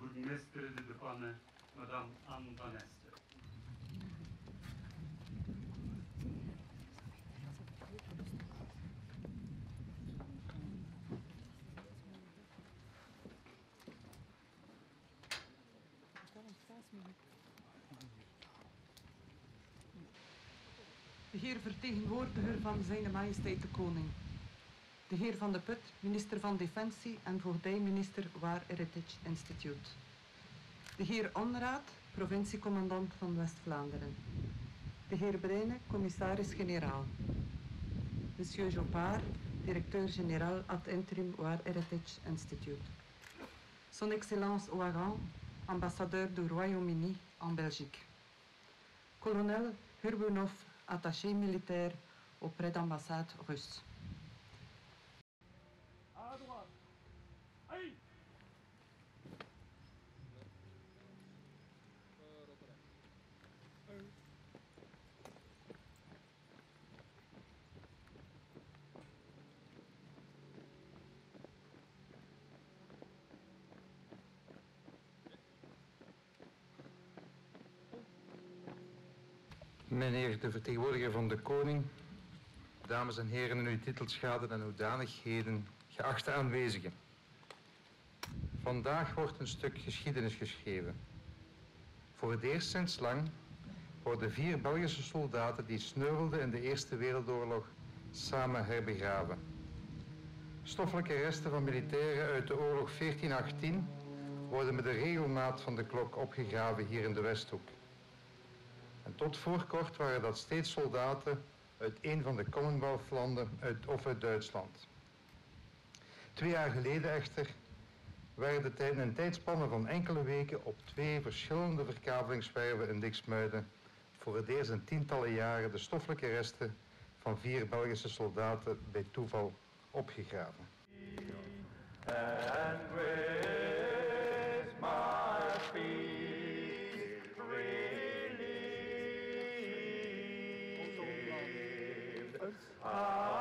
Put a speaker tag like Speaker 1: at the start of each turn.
Speaker 1: burgemeester de Panne, madame Anne Van Ester.
Speaker 2: De heer vertegenwoordiger van zijn majesteit de koning. De heer Van de Put, minister van Defensie en voogdijminister Waar Heritage Institute. De heer Onraad, provinciecommandant van West-Vlaanderen. De heer Breine, commissaris-generaal. Monsieur Jopard, directeur-generaal ad interim Waar Heritage Institute. Son Excellence Ouagan, ambassadeur du Royaume-Uni en Belgique. Kolonel Hurbunov, attaché militaire auprès d'ambassade russe.
Speaker 3: Meneer de vertegenwoordiger van de koning, dames en heren in uw titelschade en hoedanigheden, geachte aanwezigen. Vandaag wordt een stuk geschiedenis geschreven. Voor het eerst sinds lang worden vier Belgische soldaten die sneuvelden in de Eerste Wereldoorlog samen herbegraven. Stoffelijke resten van militairen uit de oorlog 1418 worden met de regelmaat van de klok opgegraven hier in de Westhoek. En tot voor kort waren dat steeds soldaten uit een van de Commonwealth-landen of uit Duitsland. Twee jaar geleden echter werden tijdens een tijdspanne van enkele weken op twee verschillende verkavelingswerven in Dixmuiden voor het eerst in tientallen jaren de stoffelijke resten van vier Belgische soldaten bij toeval opgegraven.
Speaker 4: And with Amen.